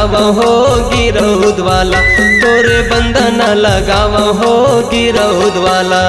लगाव हो गिरौद वाला तोरे बंधन लगाव हो गिरौद वाला।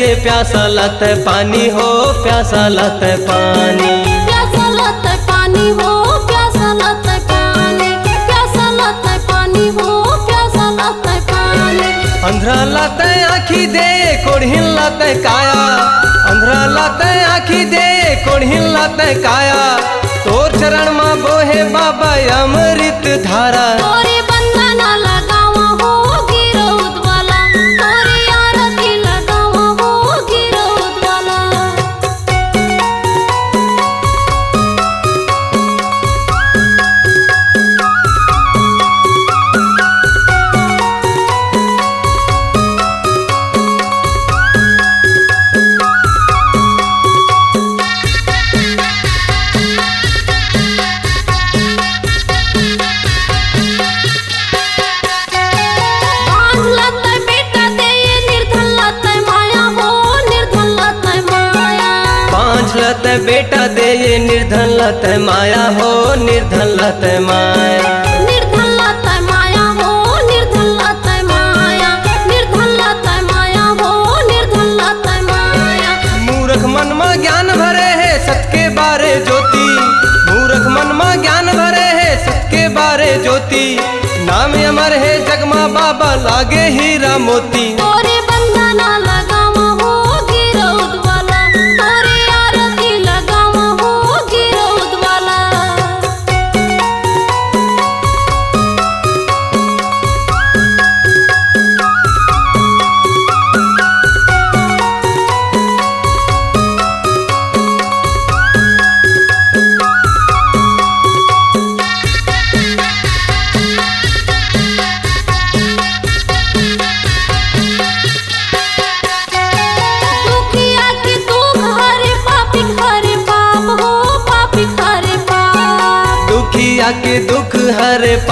दे प्यासा लाते पानी हो प्यासा लाते पानी। प्यासा लाता पानी हो प्यासा लाता पानी। प्यासा लाता पानी हो प्यासा लाता पानी। अंधरा लाते आखी दे कोढ़िन लाते काया। अंधरा लाते आखी दे कोढ़िन लाते काया। तोर चरण माँ बोहे बाबा अमृत धारा। तोरे बेटा दे ये निर्धन लते माया हो निर्धन लते माया। निर्धन लाता माया हो निर्धन लाता माया। निर्धन लाता माया हो निर्धन लाता माया। मूर्ख मन में ज्ञान भरे है बारे ज्योति। मूर्ख मन में ज्ञान भरे है बारे ज्योति। नाम अमर है जगमा बाबा लागे हीरा मोती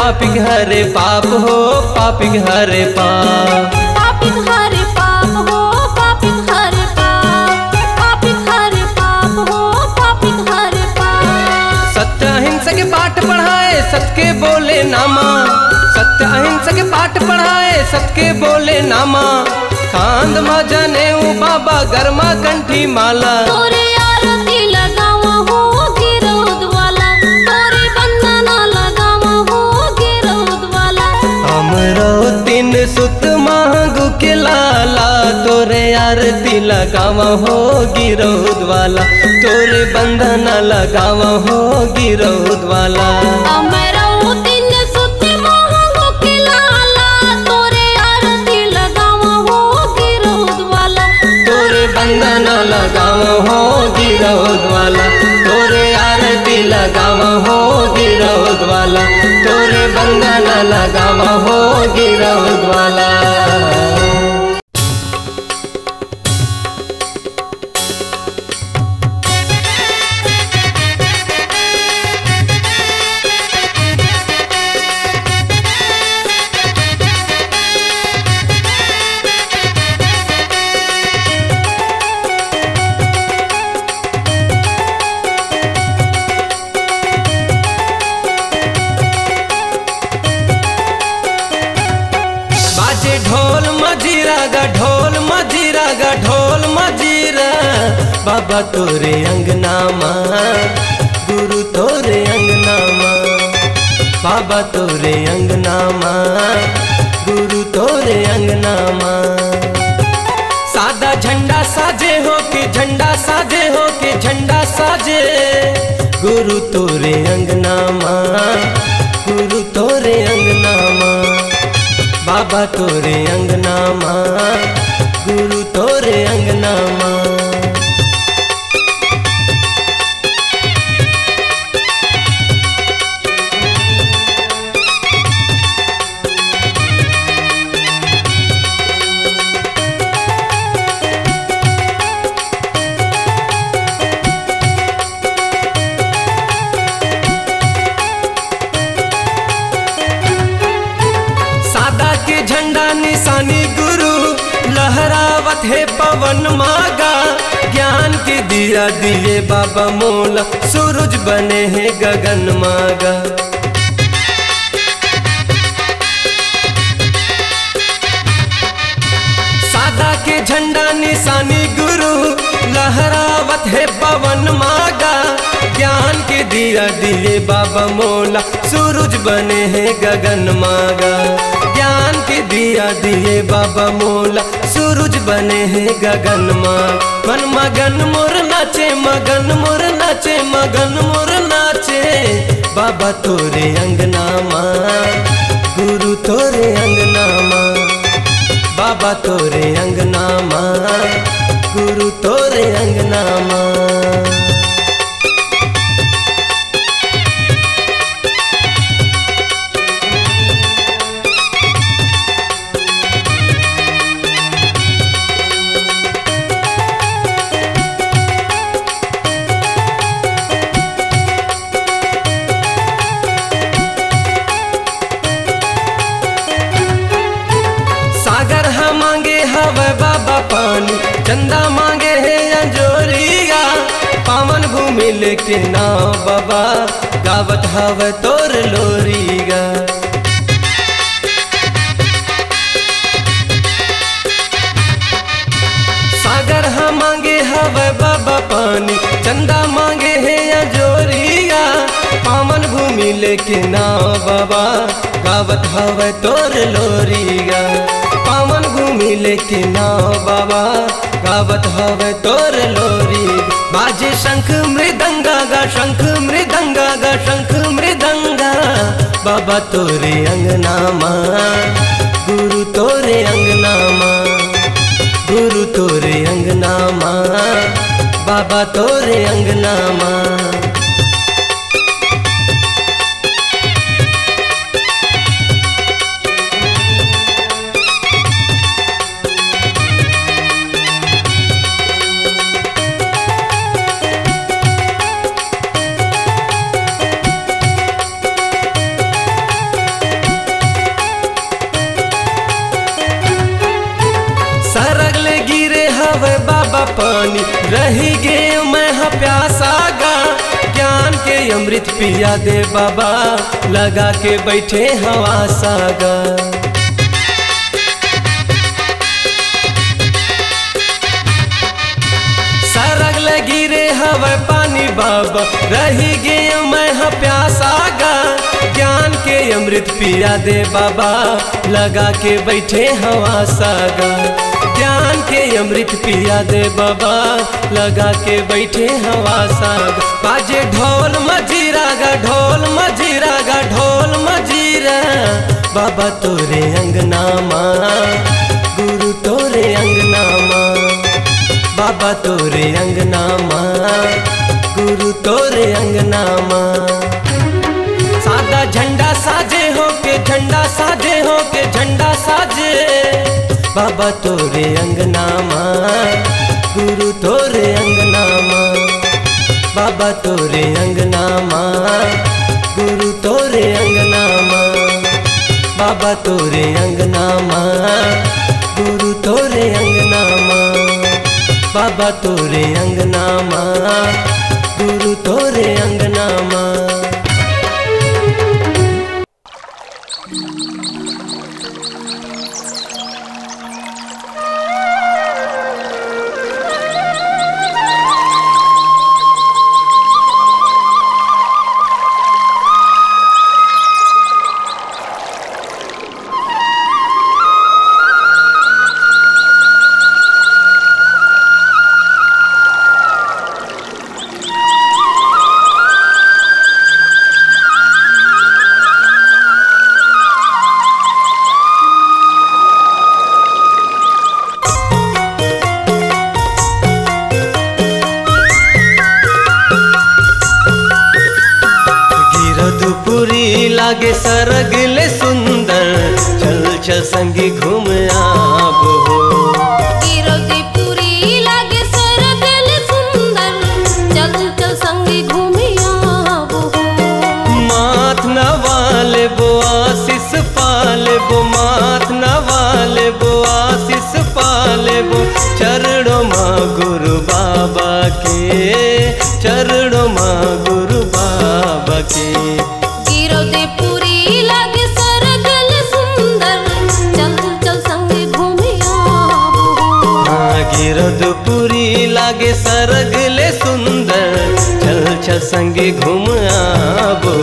पापी हरे पाप हो पापी हरे पाप। पापी हरे पाप हो पापी हरे पाप। पापी हरे पाप हो पापी हरे पाप। सत्य अहिंसा के पाठ पढ़ाए सत्य बोले नामा। सत्य अहिंसा के पाठ पढ़ाए सत्य बोले नामा। कांद मा जने बाबा गरमा कंठी माला। तोरे आरती लगावा हो हमरो तीन सुत मांगू के लाला। तोरे आरती लगावा हो गिरौद वाला तोरे बंधना लगावा हो गिरौद वाला हो बंधना लगावा हो गिरौद वाला लगावा हो गिरौद वाला तोरे बंधन लगावा हो गिरौद वाला। बाबा तोरे अंगना माँ गुरु तोरे अंगना माँ बाबा तोरे अंगना माँ गुरु तोरे अंगना माँ सादा झंडा साजे हो के झंडा साजे हो के झंडा साजे? गुरु तोरे अंगना माँ गुरु तोरे अंगना माँ बाबा तोरे अंगना माँ गुरु तोरे अंगना माँ लहरावत है पवन मागा। ज्ञान की दिया दिए बाबा मोला, सूरज बने हैं गगन मागा। सादा के झंडा निशानी गुरु, लहरावत है पवन मागा। ज्ञान के दिया दिए बाबा मोला सूरज बने हैं गगन मागा ज्ञान के दिया दिए बाबा मोला सूरज बने हैं गगन माग मन मगन मोर नाचे, मगन मोर नाचे, मगन मोर नाचे। बाबा तोरे अंगना माँ गुरु तोरे अंगना माँ बाबा तोरे अंगना माँ गुरु तोरे अंगना माँ चंदा मांगे है अंजोरिया। पावन भूमि लेके नाव बाबा, गावत हव तोर लोरीगा सागर हम मांगे हव बाबा पानी, चंदा मांगे है अंजोरिया। पावन भूमि लेके नाव बाबा, गावत हव तोर लोरीगा भूमि लेके नाव बाबा, गावत हवे तोर लोरी। बाजे शंख मृदंगा गा, शंख मृदंगा गा, शंख मृदंगा। बाबा तोरे अंगना माँ गुरु तोरे अंगना माँ गुरु तोरे अंगना माँ बाबा तोरे अंगना माँ पानी रही गे मैं हा प्यासा गा ज्ञान के अमृत पिया दे बाबा। लगा के बैठे हवा सागा। सरगल गिरे हवे पानी बाबा। रही गे मैं हा प्यासा गा ज्ञान के अमृत पिया दे बाबा। लगा के बैठे हवा सागा। ज्ञान के अमृत पिया दे बाबा। लगा के बैठे हवा साग। बाजे ढोल मजीरा गा, ढोल मजीरा गा, ढोल मजीरा। बाबा तोरे अंगनामा, गुरु तोरे अंगनामा। बाबा तोरे अंगनामा, गुरु तोरे अंगनामा। सादा झंडा साजे हो के झंडा साजे हो के झंडा बाबा तोरे अंगनामा, गुरु तोरे अंगनामा। बाबा तोरे अंगनामा, गुरु तोरे अंगनामा। बाबा तोरे अंगनामा, गुरु तोरे अंगनामा। बाबा तोरे अंगनामा, गुरु तोरे अंगना लागे सरगले सुंदर चल चल संगे घूम आबो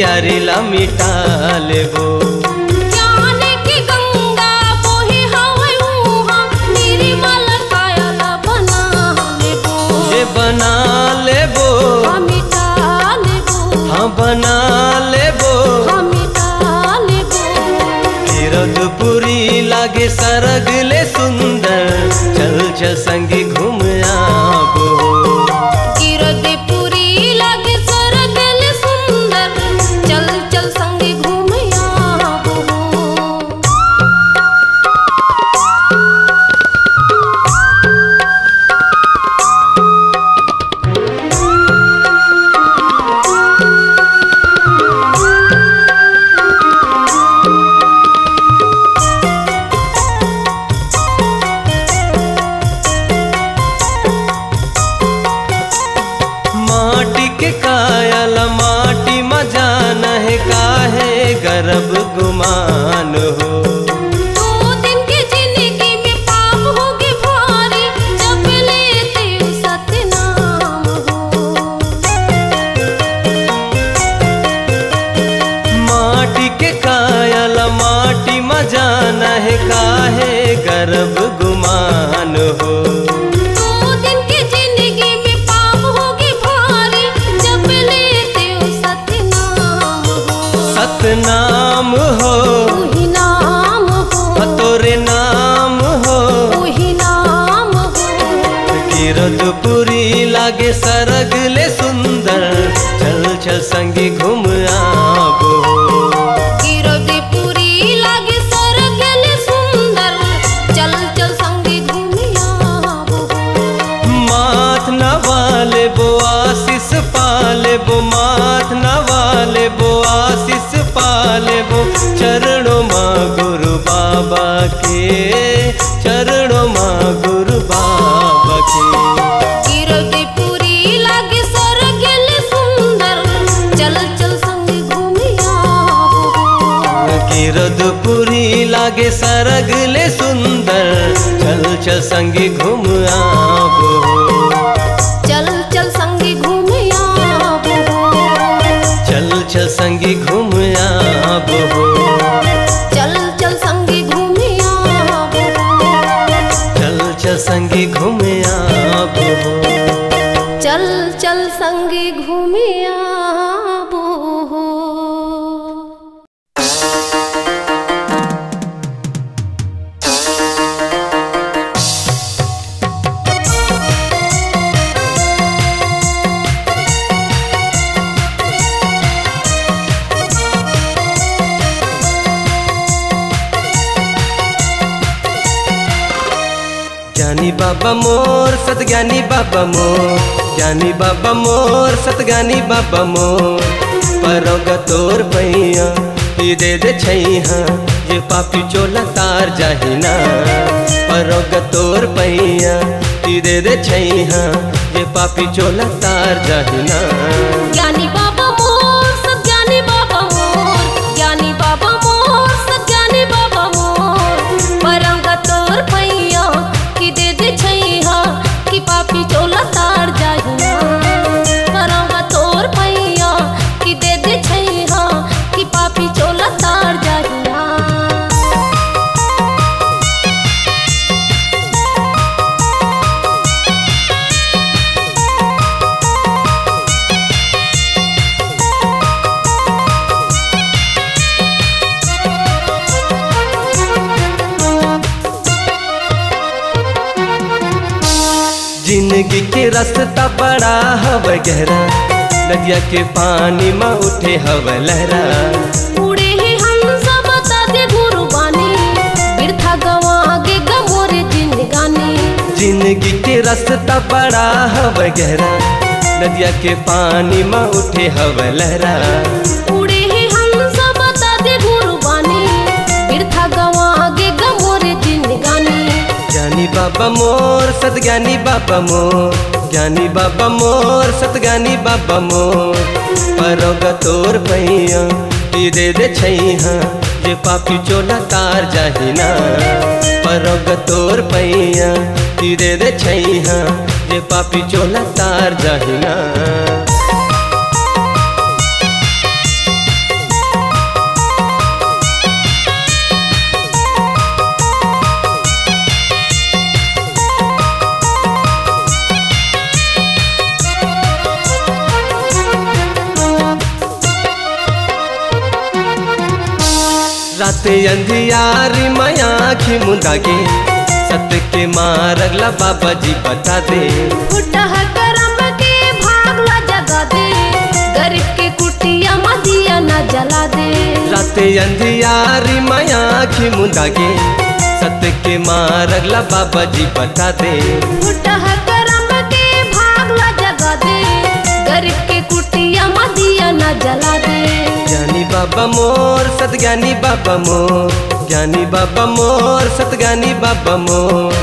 यारी मिटा लेबो। मान हो बाबा के चरणों माँ गुरु बाबा के रदपुरी लागे सरगले सुंदर चल चल संगी घूम आ बाबा मोर परोग तोर पैया दे दे छैहा, ये पापी चोला तार जाहिना। परोग तोर पैया दे दे छैहा, ये पापी चोला तार जाहिना। ज्ञानी नदिया के पानी में उठे हव लहरा उड़े ही हंस बता दे गुरु बानी। बिरथा गवागे गमोरे जिंदगानी ज़िंदगी के रास्ता बड़ा हव गहरा। नदिया के पानी में उठे हव लहरा उड़े ही हंस बता दे गुरु बानी। बिरथा गवागे गमोरे जिंदगानी ज्ञानी बाबा मोर सतज्ञानी बाबा मोर। ज्ञानी बाबा मोर सतज्ञानी बाबा मोर। परोग तोर पैया दे दे छैहा, जे पापी चोला तार जाहिना। परोग तोर पैया दे दे छैहा, जे पापी चोला तार जाहिना। राते अंधियारी माया आखी मुंदागे सत्य के मारगला बाबा जी बता दे। फुटह करम के भागला जगा दे। गरीब के कुटिया मदिया न जला दे। राते अंधियारी माया आखी मुंदागे सत्य के मारगला बाबा जी बता दे। न जला दे। ज्ञानी बाबा मोर सतज्ञानी बाबा मोर। ज्ञानी बाबा मोर सतज्ञानी बाबा मोर।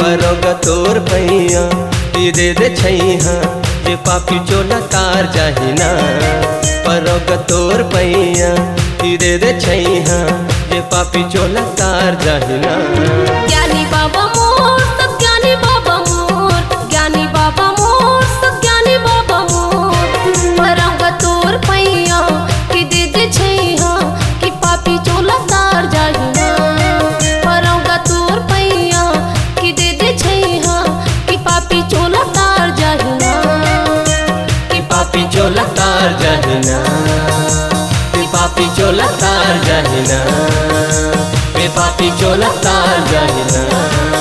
परोग तोर पैया ई दे दे छैहा जे पापी चोला तार जाहिना परोग तोर पैया ई दे दे छैहा जे पापी चोला तार जाहिना ज्ञानी बाबा चोला तार जाहिना कि पापी चोला तार जाहिना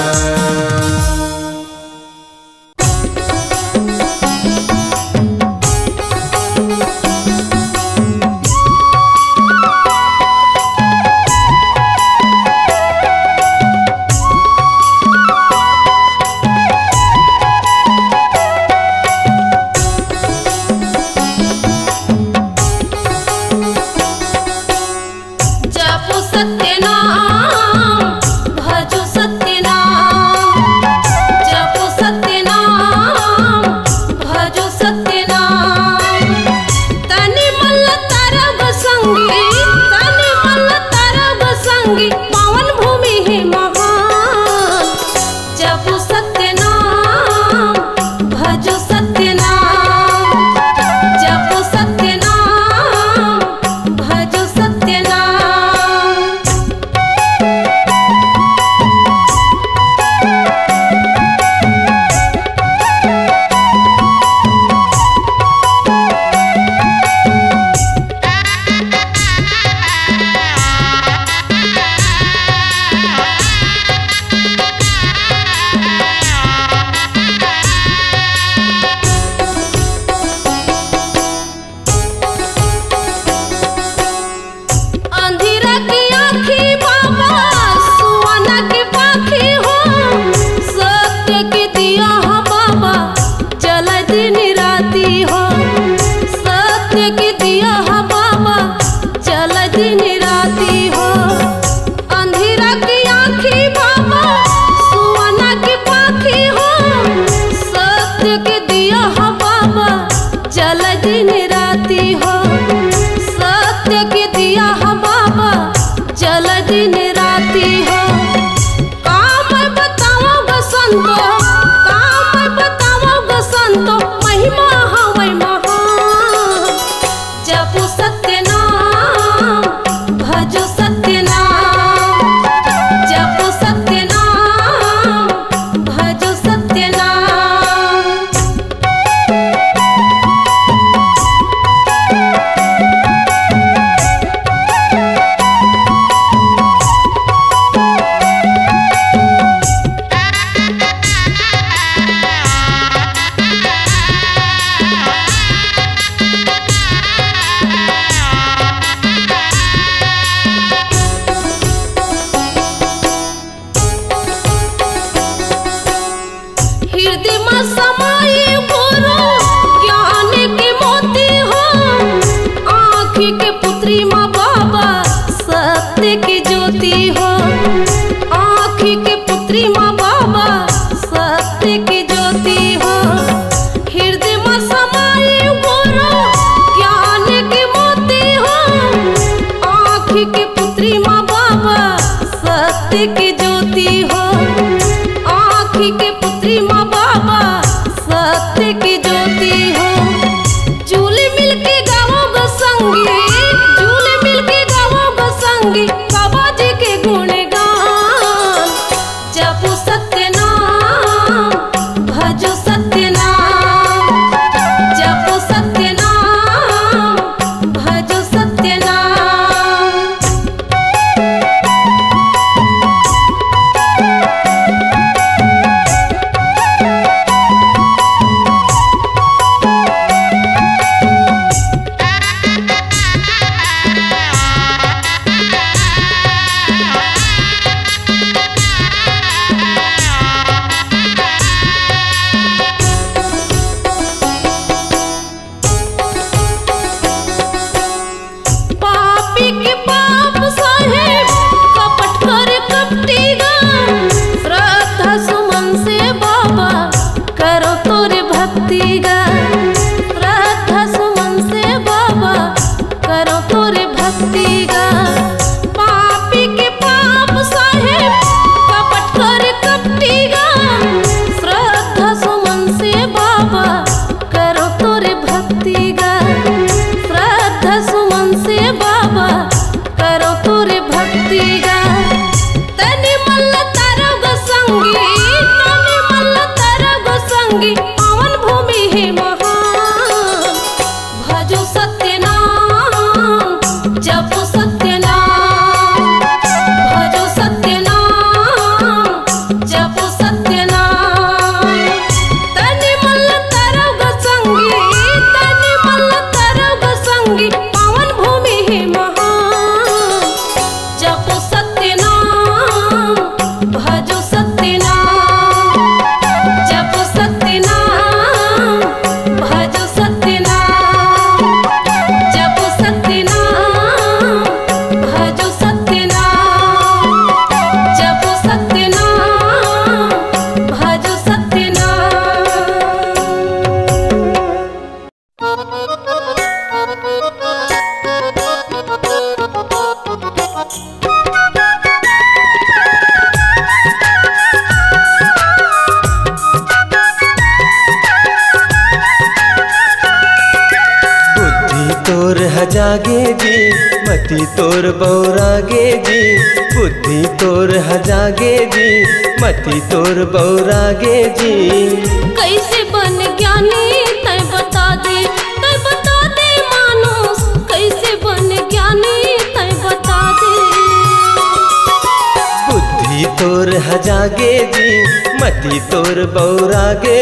ಗಾತಿಗ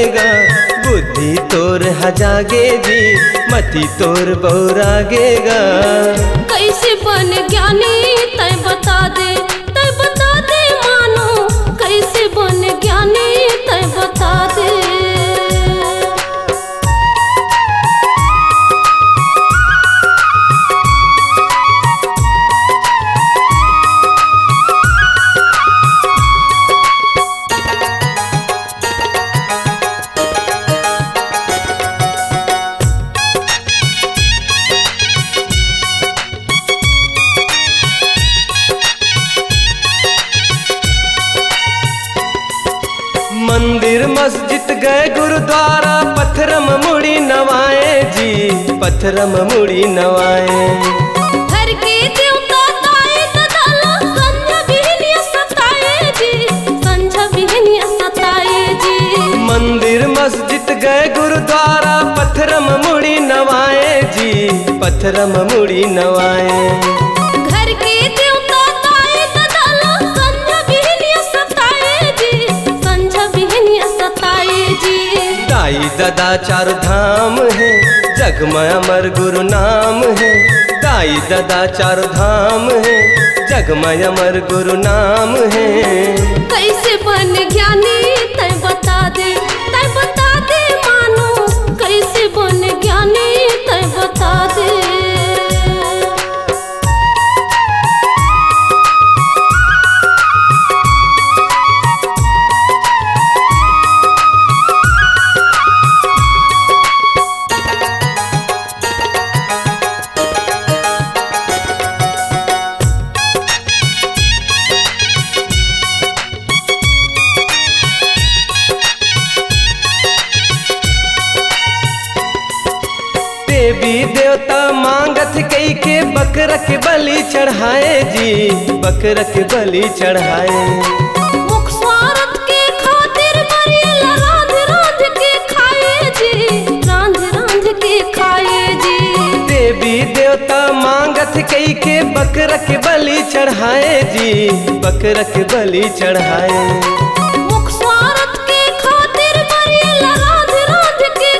जाएगा बुद्धि तोर हजागेगी मति तोर बहुरागेगा मयमर गुरु नाम है। जी। देवी देवता मांगत कई के बलि चढ़ाए जी। बकरक बलि चढ़ाए। के के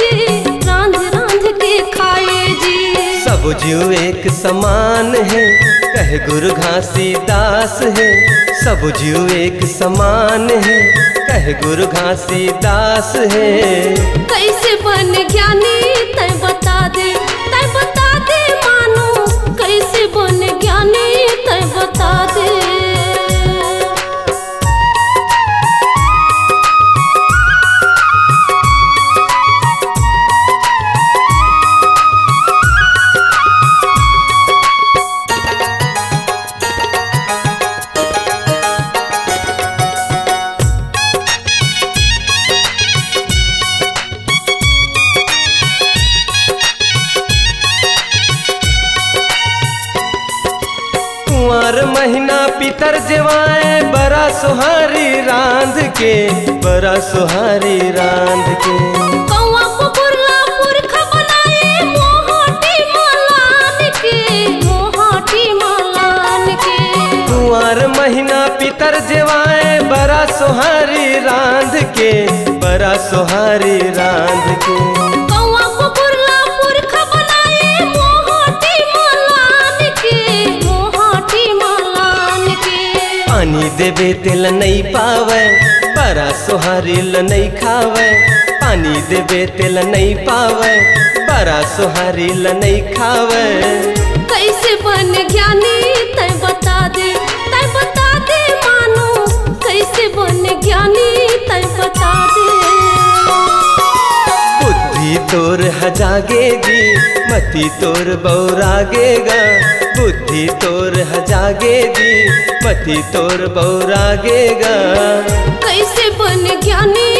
जी। रांध रांध के खाए जी। सब जीव एक समान है। कह गुरु घासी दास है। सब जीव एक समान है। कह गुरु घासी दास है। कैसे बन ज्ञानी देवे तेल नहीं पावे बड़ा सुहारी ल नहीं खावे। कैसे बन ज्ञानी तय बता दे तय बता दे मानो। कैसे बन ज्ञानी तय बता दे। बुद्धि तोर हजागेगी मति तोर बौरागेगा। बुद्धि तोर हजागेगी मति तोर बौरागेगा। कैसे बन ज्ञानी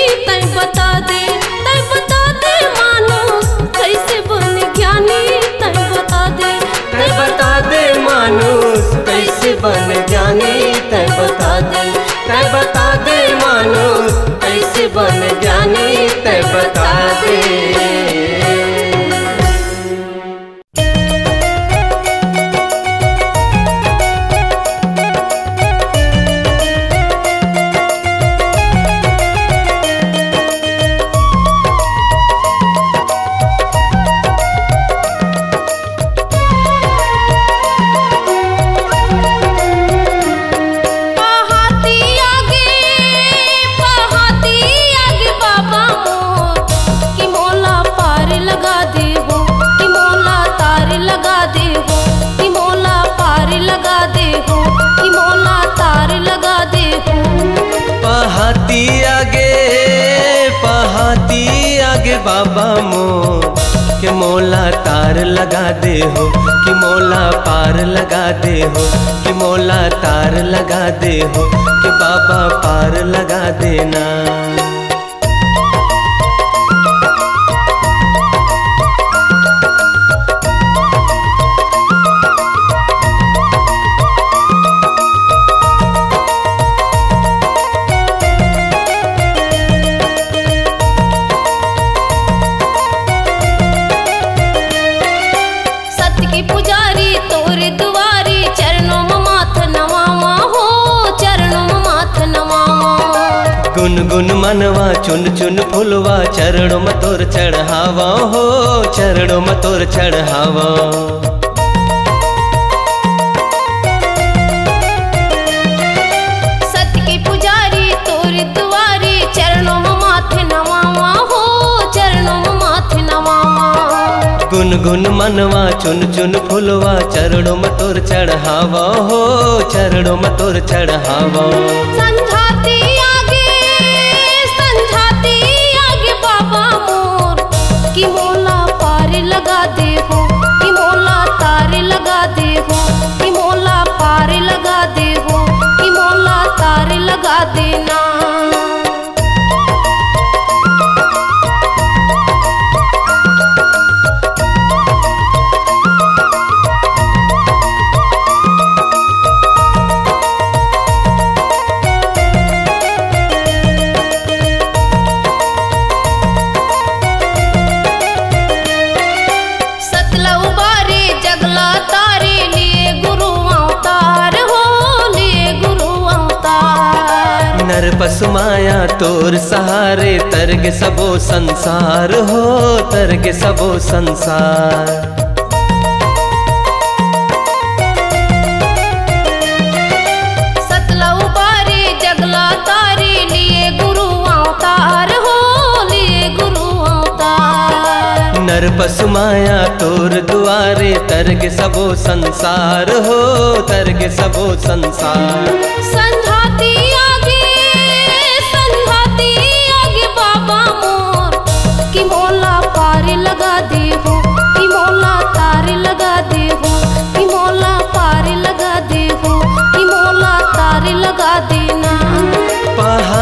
बन जानी, ते बता दे तय बता दे मानो, कैसे बन जानी, ते बता दे। बाबा मोर के मोला तार लगा दे हो, कि मोला पार लगा दे हो, कि मोला तार लगा दे हो, कि बाबा पार लगा देना। मनवा चुन चुन फुलवा चरणों में तोर चढ़ावा हो चरणों में तोर चढ़ावा। हो गुन मनवा चुन चुन फुलवा चरणों में तोर चढ़ावा हो चरणों में तोर चढ़ावा। नर पसुमाया तोर सहारे तरग सबो संसार हो तरग सबो संसार। सतला उबारे जगला तारे लिए गुरु अवतार हो लिए गुरु अवतार। नर पसुमाया तोर दुआरे तरग सबो संसार हो तरग सबो संसार। संघाती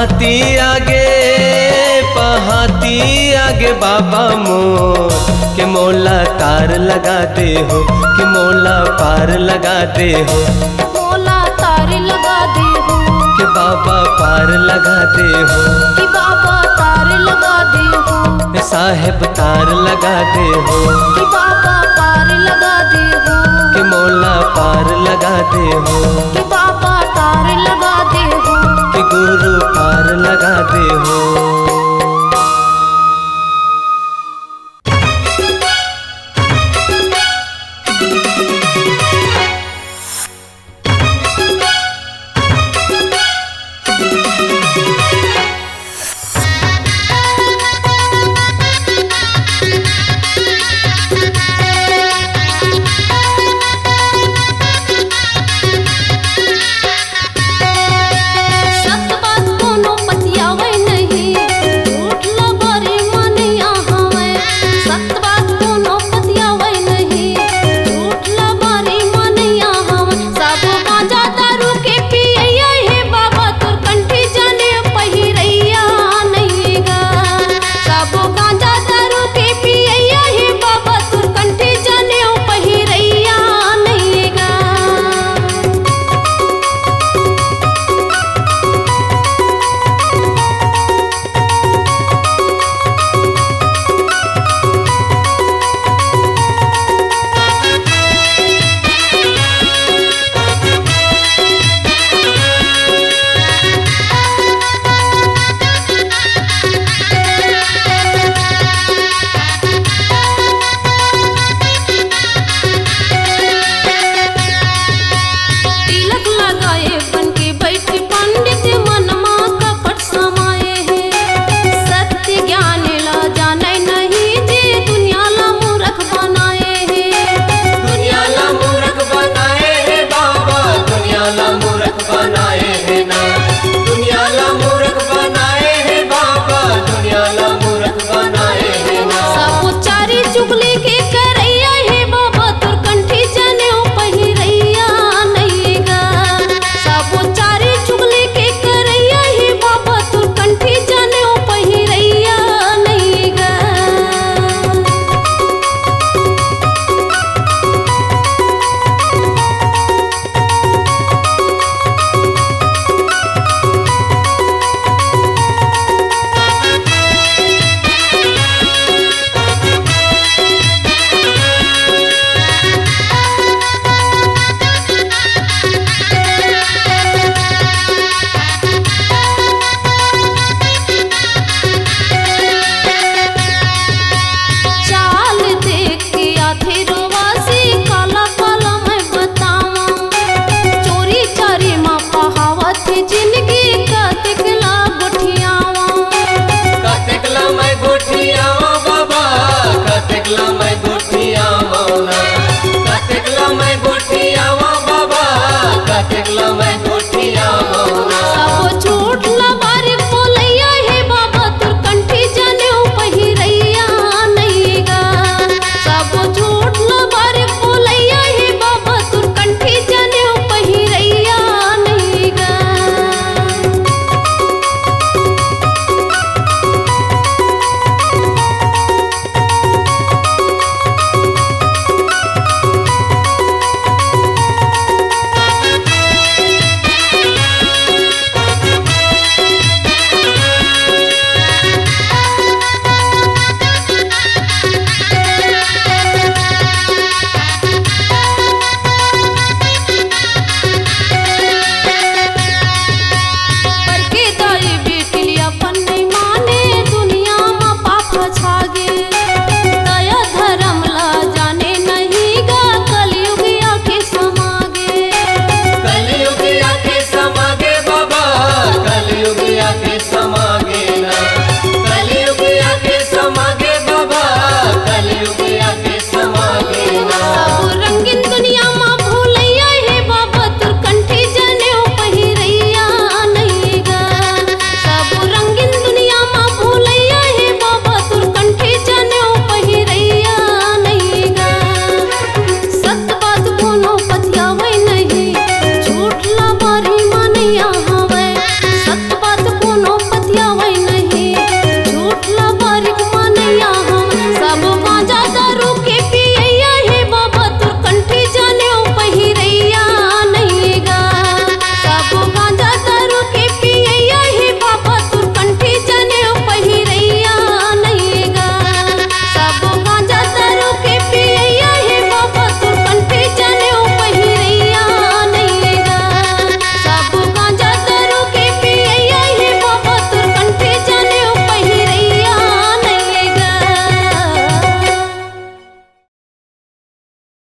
पहाती आगे पहाती आगे बाबा मोर। के मोला तार लगा दे हो कि मोला पार लगा दे हो। मोला तार लगा दे हो। कि बाबा पार लगा दे हो। कि बाबा तार लगा दे हो। साहेब तार लगा दे हो। कि बाबा पार लगा दे हो। कि मोला पार लगा दे हो। कि बाबा तार लगा गुरु पार लगा दे हो।